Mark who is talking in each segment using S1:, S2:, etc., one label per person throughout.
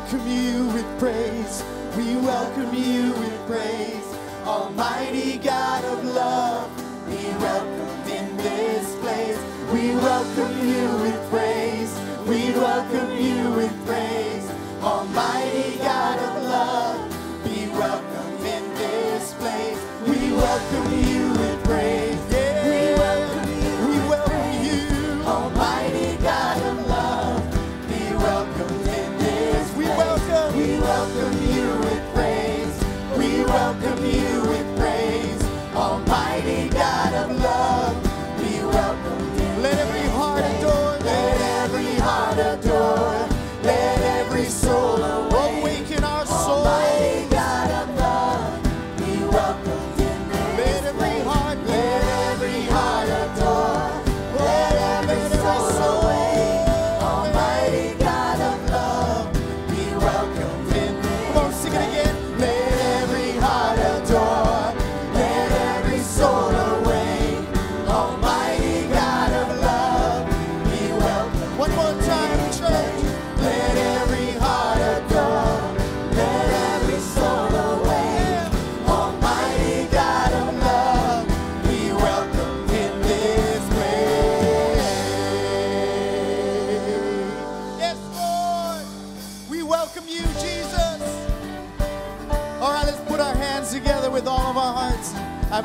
S1: welcome you with praise. We welcome you with praise. Almighty God of love, we welcome in this place. We welcome you with praise. We welcome you with praise.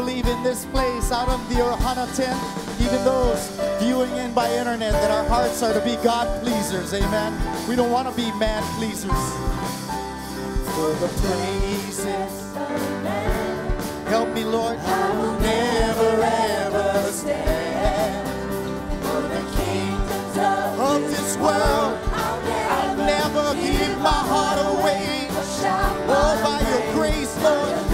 S1: believe in this place, out of the Ohana tent, even those viewing in by internet, that our hearts are to be God pleasers. Amen. We don't want to be man pleasers. For the praises Help me, Lord. I will never ever stand for the kingdoms of, this world. I'll never, give my heart away. Oh, by your grace, Lord.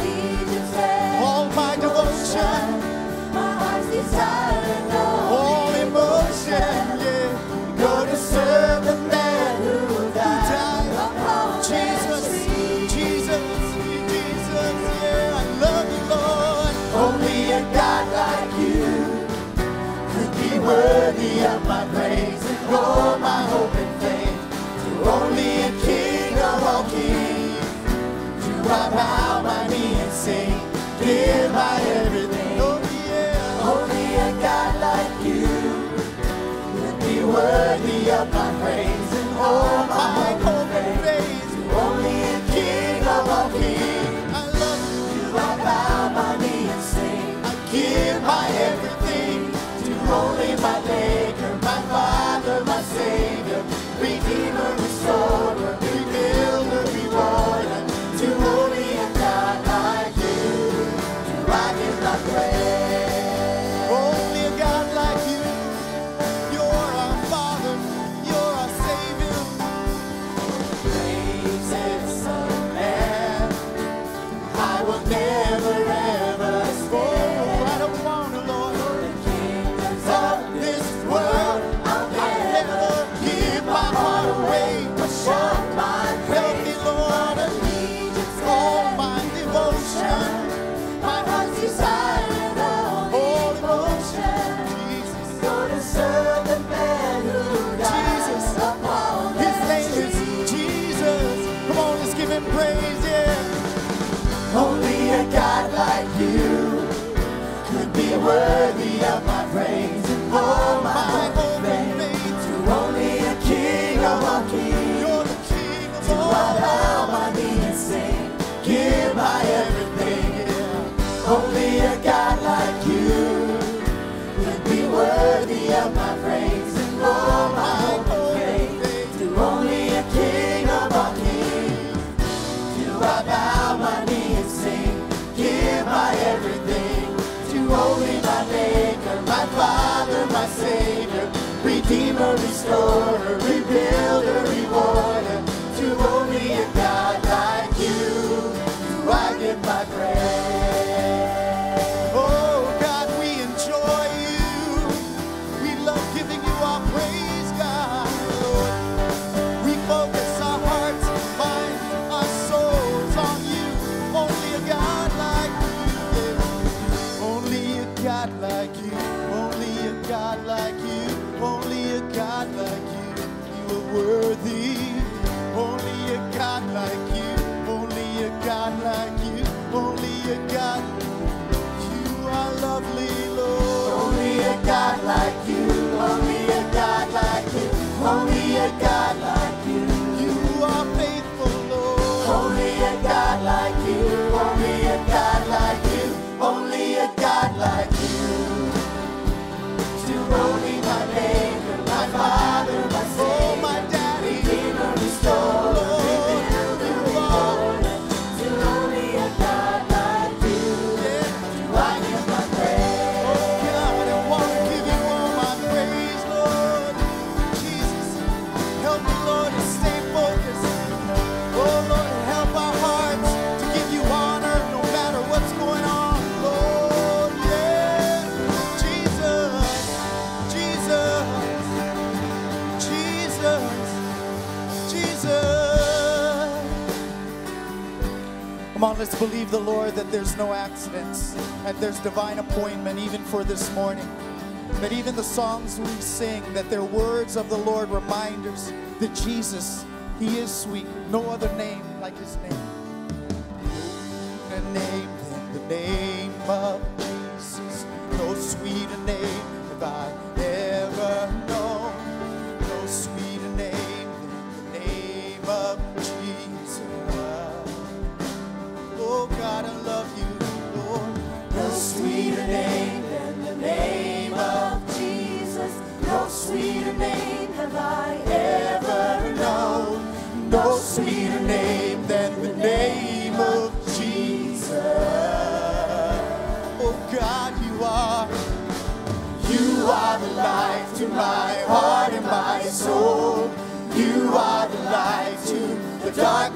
S1: Oh. God like you, only a God. You are lovely. Believe the Lord that there's no accidents, that there's divine appointment even for this morning. That even the songs we sing, that they're words of the Lord, reminders that Jesus, He is sweet. No other name like His name. A name have I ever known. No sweeter name than the name of Jesus. Oh God, you are. You are the light to my heart and my soul. You are the light to the darkness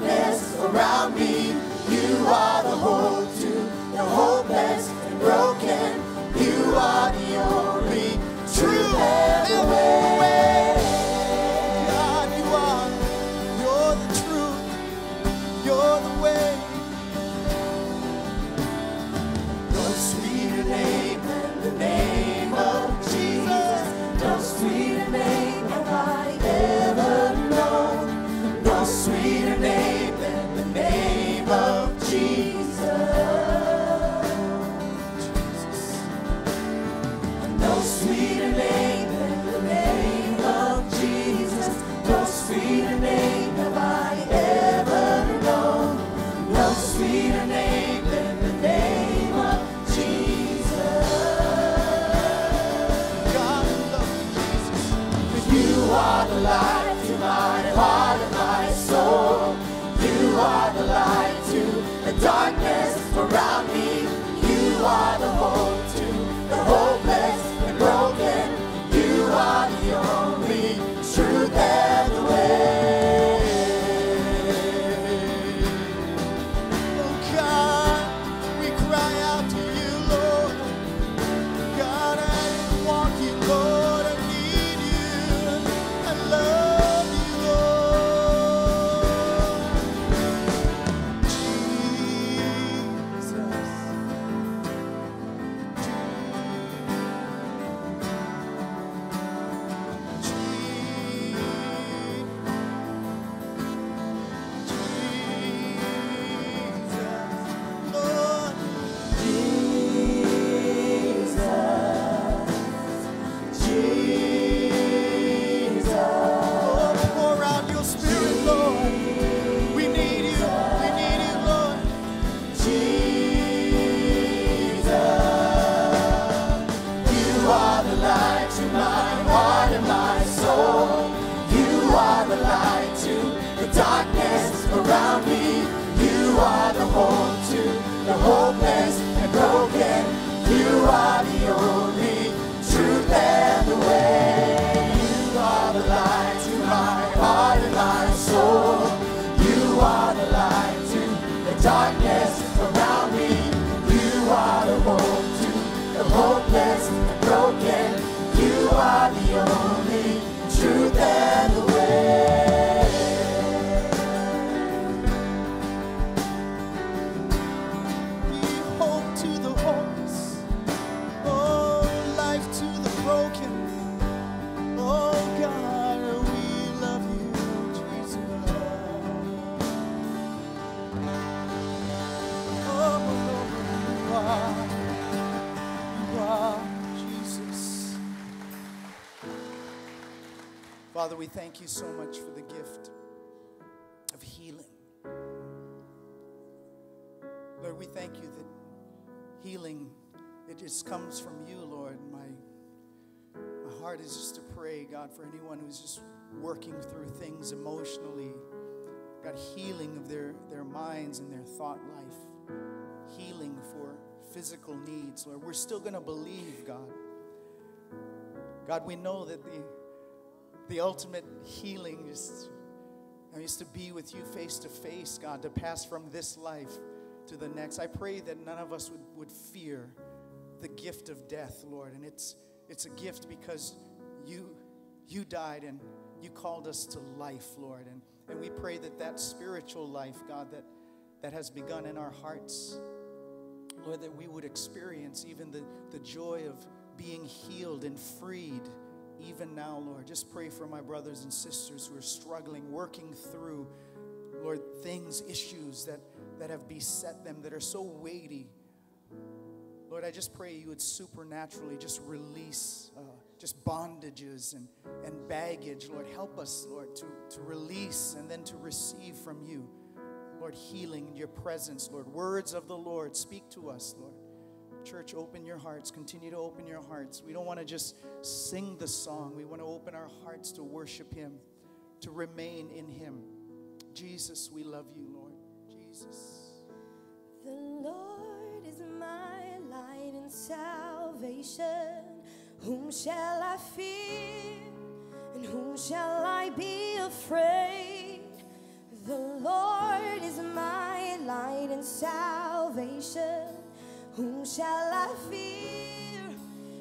S2: darkness
S1: Father, we thank you so much for the gift of healing. Lord, we thank you that healing, it just comes from you, Lord. My, my heart is just to pray, God, for anyone who's just working through things emotionally. God, healing of their, their minds and their thought life. Healing for physical needs, Lord. We're still going to believe, God. God, we know that the, the ultimate healing is, is to be with you face to face, God, to pass from this life to the next. I pray that none of us would, would fear the gift of death, Lord. And it's, it's a gift because you, you died and you called us to life, Lord. And, and we pray that that spiritual life, God, that, that has begun in our hearts. Lord, that we would experience even the, the joy of being healed and freed even now, Lord. Just pray for my brothers and sisters who are struggling, working through, Lord, things, issues that, that have beset them that are so weighty. Lord, I just pray you would supernaturally just release uh, just bondages and, and baggage. Lord, help us, Lord, to, to release and then to receive from you. Lord, healing in your presence, Lord. Words of the Lord, speak to us, Lord. Church, open your hearts. Continue to open your hearts. We don't want to just sing the song, we want to open our hearts to worship Him, to remain in Him. Jesus, we love you, Lord. Jesus.
S3: The Lord is my light and salvation. Whom shall I fear? And whom shall I be afraid? The Lord is my light and salvation. Whom shall I fear?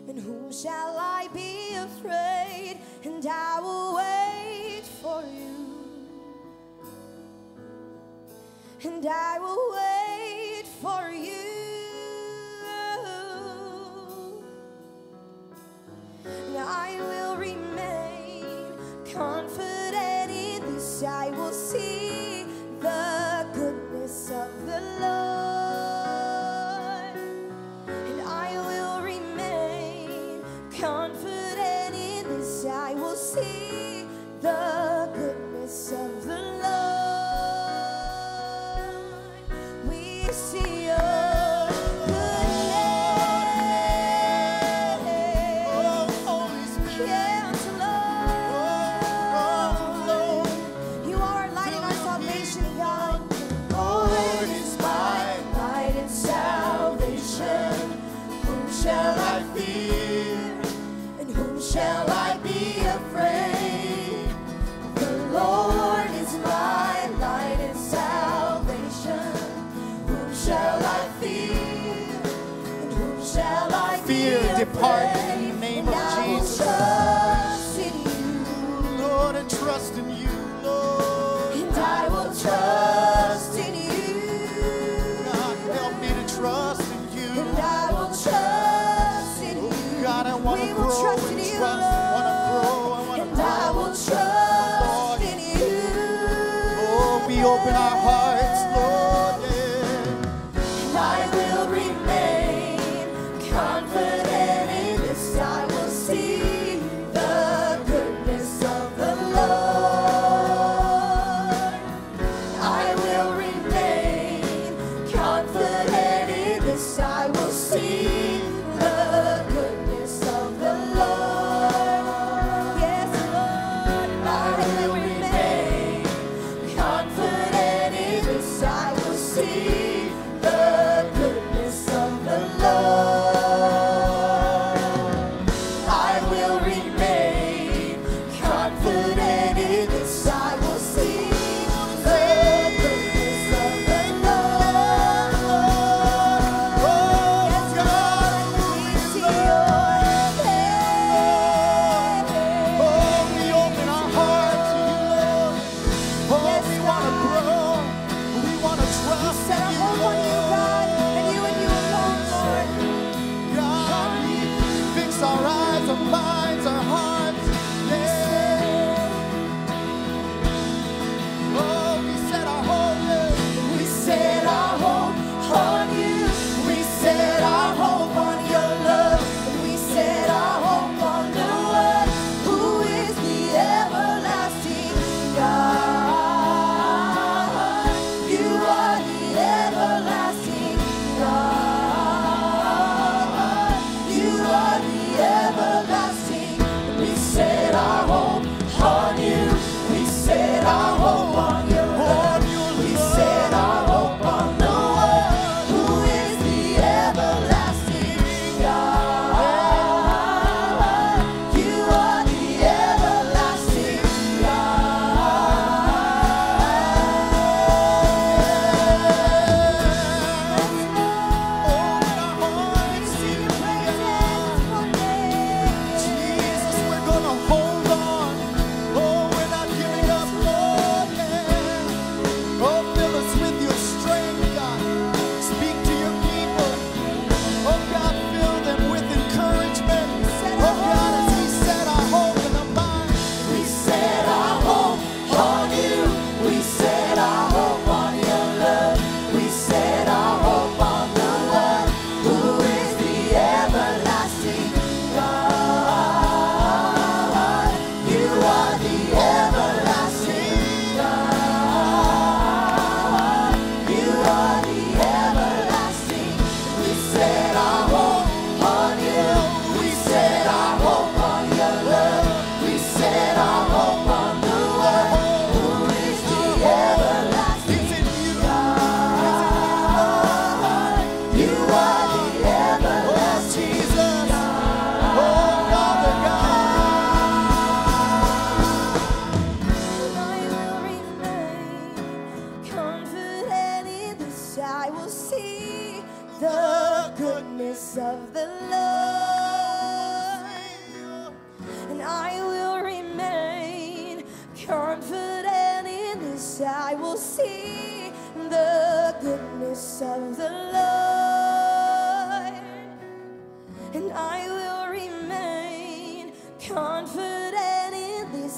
S3: And whom shall I be afraid? And I will wait for you. And I will wait
S2: Fear be
S1: depart
S2: afraid?
S1: in the name of
S2: I will
S1: Jesus.
S2: trust in you.
S1: Lord, I trust in you, Lord.
S2: And I will trust in you.
S1: God, help me to trust in you.
S3: And I will trust in oh, you.
S1: God, I want to grow
S3: trust
S1: and
S3: in you,
S1: trust. I want to grow. I want to
S3: And I will trust oh, in you.
S1: Oh, we open our hearts,
S2: I will see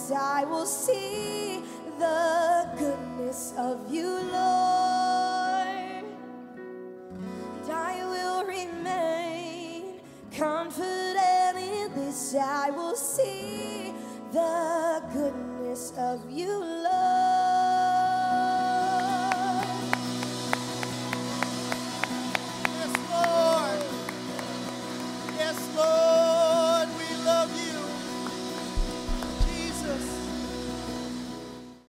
S3: yes,
S2: I will see the goodness of
S3: you, Lord. And I will remain confident in this. I will see the goodness of you, Lord.